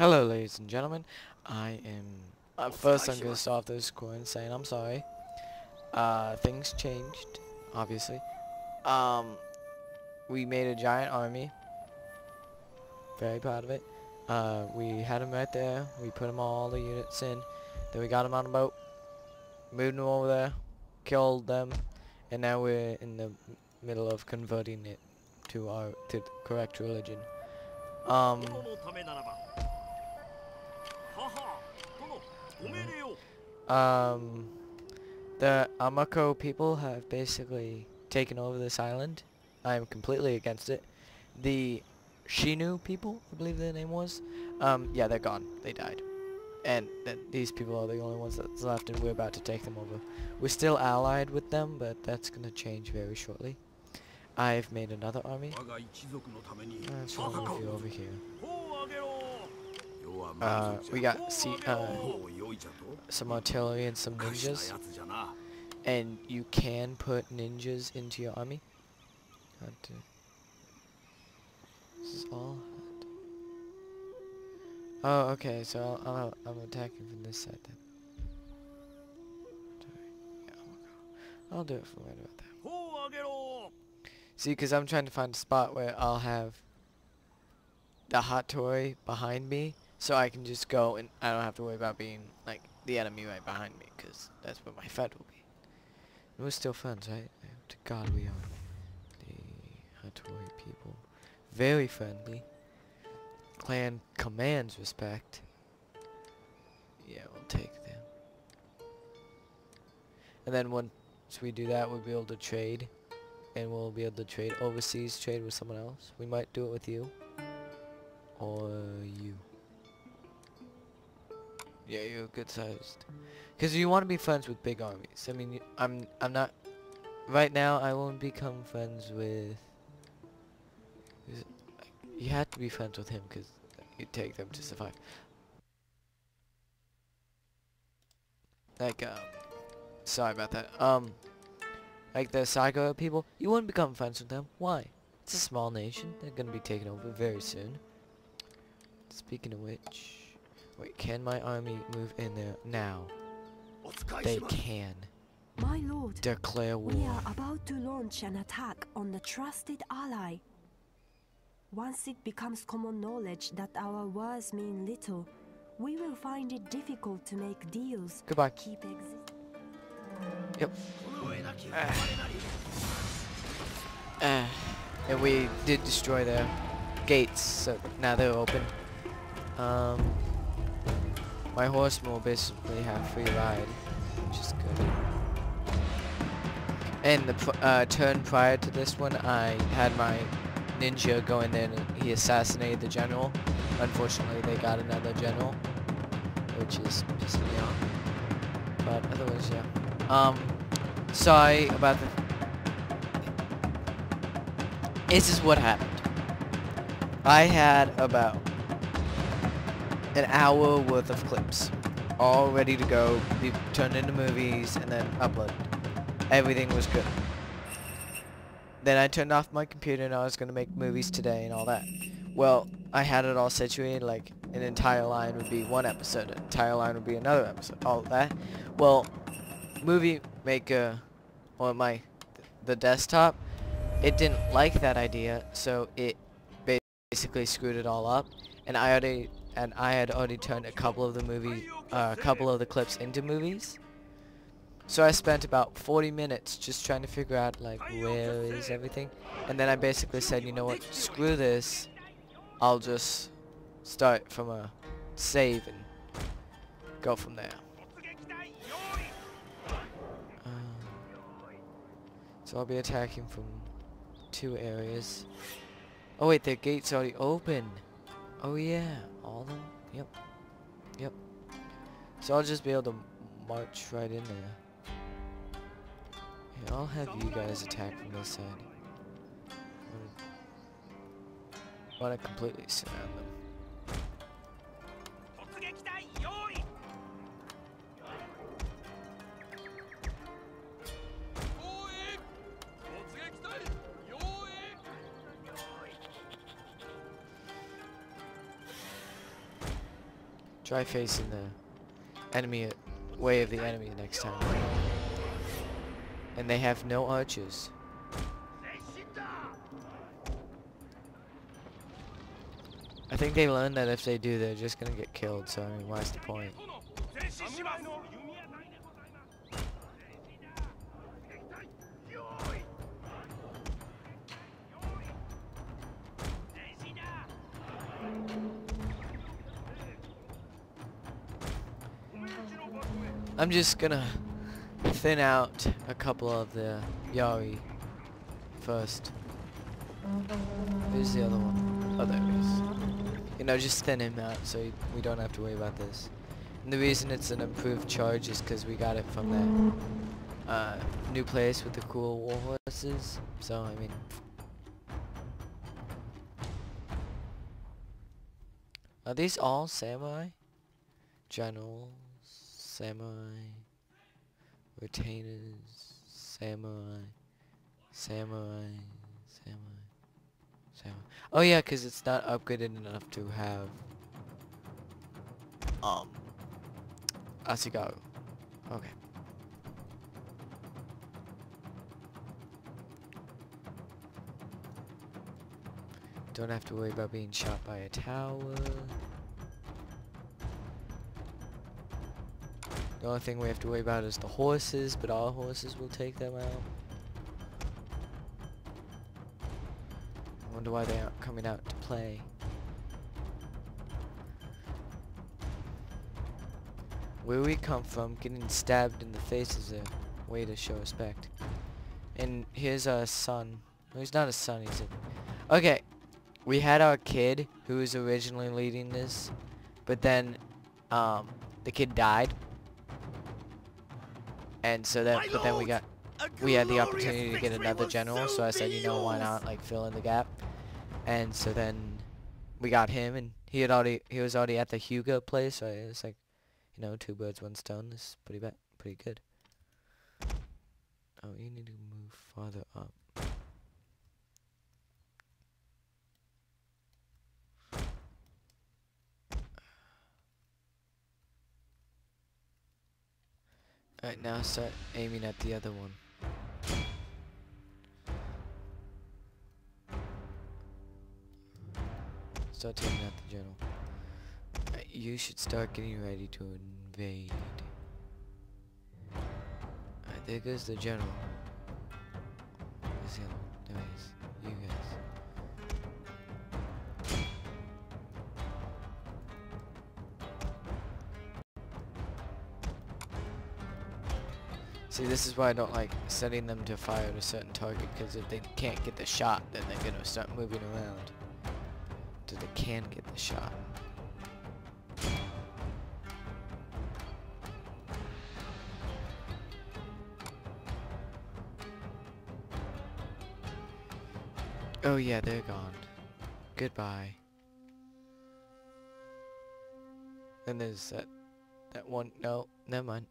Hello, ladies and gentlemen. I am. Uh, first, I'm gonna start this recording saying I'm sorry. Uh, things changed, obviously. Um, we made a giant army. Very proud of it. Uh, we had them right there. We put them all the units in. Then we got them on a boat, moved them over there, killed them, and now we're in the middle of converting it to our to the correct religion. Um. Um, the Amako people have basically taken over this island. I am completely against it. The Shinu people, I believe their name was, um, yeah, they're gone. They died. And th these people are the only ones that's left, and we're about to take them over. We're still allied with them, but that's going to change very shortly. I've made another army. Let's move you over here. Uh, we got see, uh, some artillery and some ninjas. And you can put ninjas into your army. This is all Oh, okay, so i am I'm attacking from this side then. I'll, I'll do it from right about there. See, because I'm trying to find a spot where I'll have the Hattori behind me, so I can just go and I don't have to worry about being, like, the enemy right behind me, because that's where my Fed will be. And we're still friends, right? To God we are. The Hattori people. Very friendly. Clan commands respect. Yeah, we'll take them. And then once we do that, we'll be able to trade. And we'll be able to trade overseas, trade with someone else. We might do it with you. Or you. Yeah, you're good sized. Because you want to be friends with big armies. I mean, I'm I'm not... Right now, I won't become friends with... You have to be friends with him because you take them to survive. Like, um... Sorry about that. Um... Like the Saigo people, you wouldn't become friends with them. Why? It's a small nation. They're gonna be taken over very soon. Speaking of which... Wait, can my army move in there now? They can. My lord, declare war. We are about to launch an attack on the trusted ally. Once it becomes common knowledge that our words mean little, we will find it difficult to make deals. Goodbye. Keep Yep. Uh. Uh. And we did destroy their gates, so now they're open. Um, my horseman will basically have free ride, which is good. And the uh, turn prior to this one, I had my ninja go in there and he assassinated the general. Unfortunately, they got another general, which is pissing me off. But otherwise, yeah. Um, sorry about the... This is what happened. I had about an hour worth of clips all ready to go, be turned into movies, and then uploaded. Everything was good. Then I turned off my computer and I was going to make movies today and all that. Well, I had it all situated like an entire line would be one episode, an entire line would be another episode, all that. Well, Movie Maker, or my, the desktop, it didn't like that idea, so it basically screwed it all up. And I already, and I had already turned a couple of the movie, uh, a couple of the clips into movies. So I spent about 40 minutes just trying to figure out like where is everything. And then I basically said, you know what, screw this. I'll just start from a save and go from there. Um, so I'll be attacking from two areas. Oh wait, the gate's already open. Oh yeah, all of them? Yep. Yep. So I'll just be able to march right in there. Yeah, I'll have you guys attack from this side. Want to completely surround them. Try facing the enemy way of the enemy next time. And they have no archers. I think they learned that if they do, they're just gonna get killed, so I mean, what's the point? I'm just gonna thin out a couple of the Yari first. Where's the other one? Oh, there he is. You know, just thin him out so we don't have to worry about this. And the reason it's an improved charge is because we got it from that uh, new place with the cool war horses. So, I mean... Are these all samurai? Generals, samurai, retainers, samurai, samurai, samurai, samurai. Oh yeah, because it's not upgraded enough to have um Ashigaru. Okay. Don't have to worry about being shot by a tower. The only thing we have to worry about is the horses, but our horses will take them out. I wonder why they aren't coming out to play. Where we come from, getting stabbed in the face is a way to show respect. And here's our son. He's not a son, he's a... Okay, we had our kid who was originally leading this, but then um, the kid died. And so that, but then we got, we had the opportunity to get another general, so I said, you know, why not, like, fill in the gap. And so then we got him, and he had already, he was already at the Hugo place, so it was like, you know, two birds, one stone. This is pretty bad, pretty good. Oh, you need to move farther up. Alright, now start aiming at the other one. Start taking out the general. You should start getting ready to invade. Alright, there goes the general. The See, this is why I don't like setting them to fire at a certain target, because if they can't get the shot, then they're gonna start moving around. So they can get the shot. Oh yeah, they're gone. Goodbye. Then there's that, that one, no, never mind.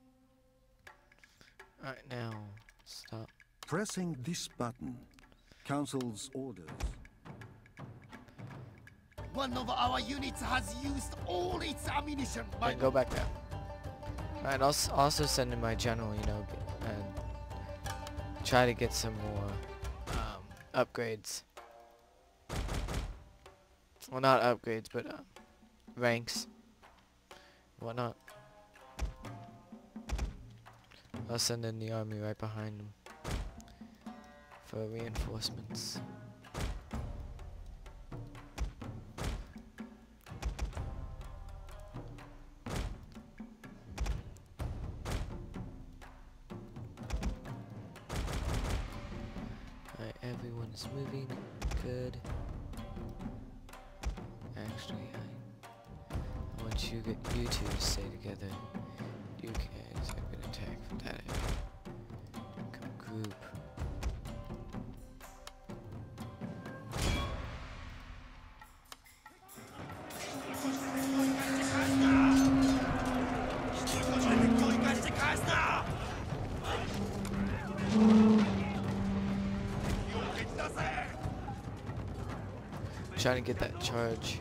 Alright, now, stop. Pressing this button. Council's orders. One of our units has used all its ammunition. My Alright, go back down. Alright, I'll also send in my general, you know, and try to get some more um, upgrades. Well, not upgrades, but uh, ranks. Whatnot. I'll send in the army right behind them for reinforcements. Alright, everyone is moving. Good. Actually, I, want you, you two to stay together. You guys attacked from that. Come group. Trying to get that charge.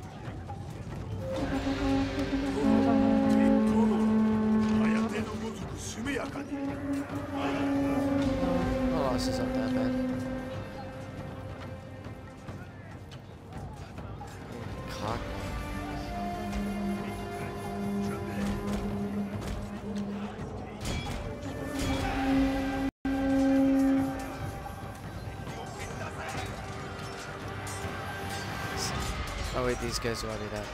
Horses aren't that bad. Cock. Oh wait, these guys are already that.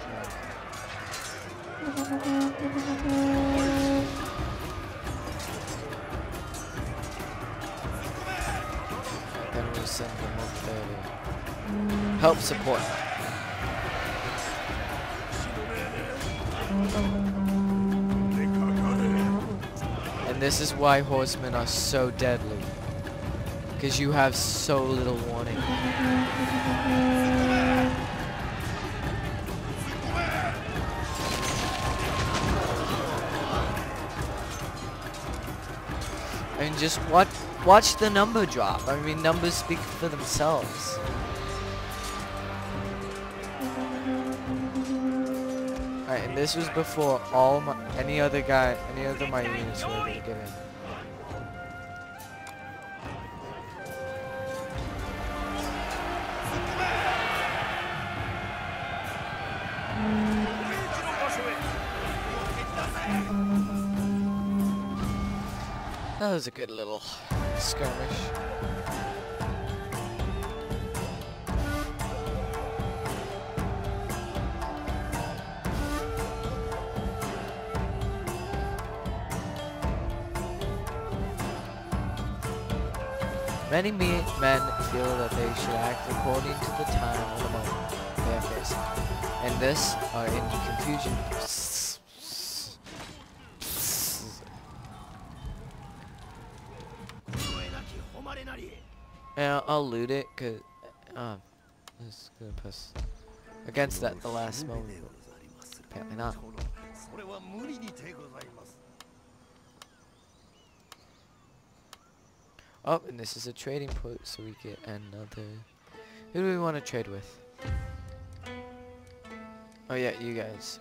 Then send them there help support. And this is why horsemen are so deadly. Because you have so little warning. And just watch, watch the number drop. I mean, numbers speak for themselves. Alright, and this was before all my, any other guy, any other my units were able to get in. That was a good little skirmish. Many me- men feel that they should act according to the time or the moment they are facing, and this are in confusion. Now I'll loot it, cause, um, I'm gonna press against that the last moment. Apparently not. Oh, and this is a trading port, so we get another... Who do we want to trade with? Oh yeah, you guys.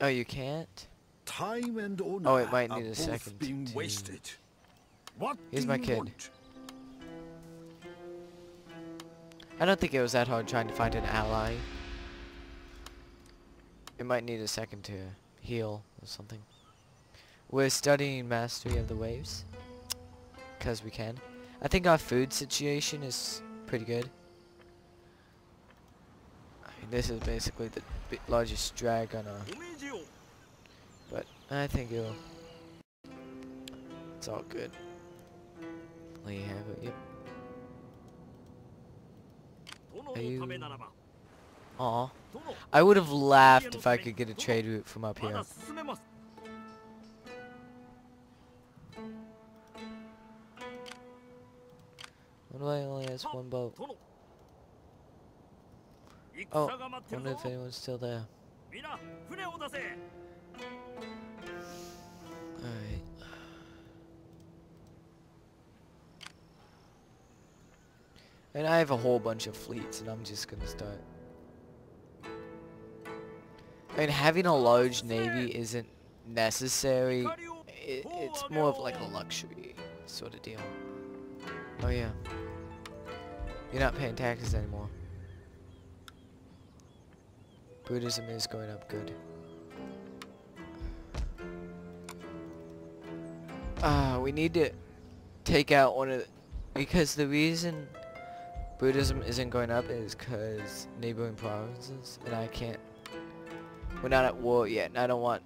Oh, you can't? Time and honor oh, it might need a second. Being wasted. What Here's my kid. want? I don't think it was that hard trying to find an ally. It might need a second to heal or something. We're studying mastery of the waves. Because we can. I think our food situation is pretty good. I mean, this is basically the largest drag on our... But I think it'll... It's all good. We have it, yep. Are you... Aw. I would have laughed if I could get a trade route from up here. What do I only has one boat? Oh, wonder if anyone's still there. And I have a whole bunch of fleets and I'm just gonna start. I mean, having a large navy isn't necessary. It, it's more of like a luxury sort of deal. Oh yeah. You're not paying taxes anymore. Buddhism is going up good. Ah, we need to take out one of the, because the reason Buddhism isn't going up is because neighboring provinces and I can't. We're not at war yet and I don't want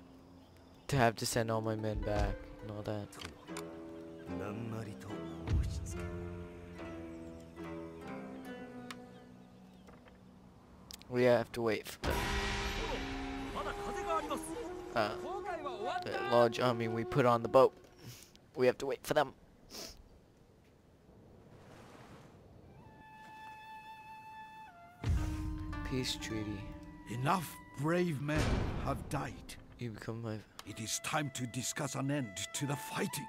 to have to send all my men back and all that. We have to wait for them. uh, large army we put on the boat. We have to wait for them. Peace treaty. Enough brave men have died. You become my It is time to discuss an end to the fighting.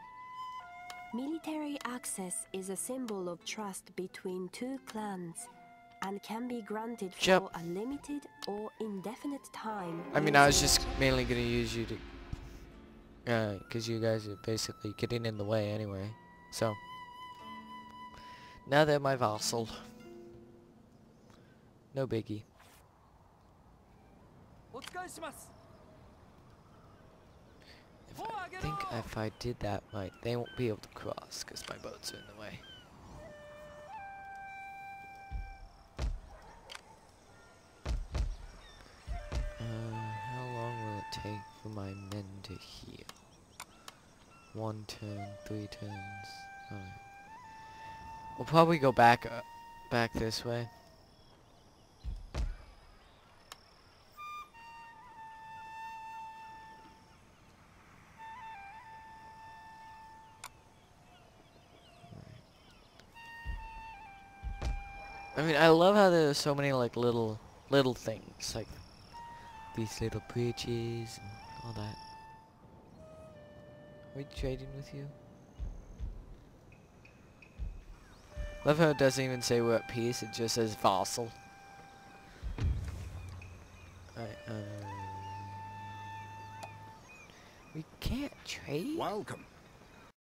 Military access is a symbol of trust between two clans and can be granted for a limited or indefinite time. I mean, I was just mainly gonna use you to uh, because you guys are basically getting in the way anyway. So, now they're my vassal. No biggie. If I think if I did that right, they won't be able to cross because my boats are in the way. Uh, how long will it take for my men to heal? One turn, three turns. Alright. We'll probably go back, uh, back this way. I mean, I love how there's so many like little, little things like these little bridges and all that. Are we trading with you? Love how it doesn't even say we're at peace, it just says vassal. Alright, um... We can't trade? Welcome.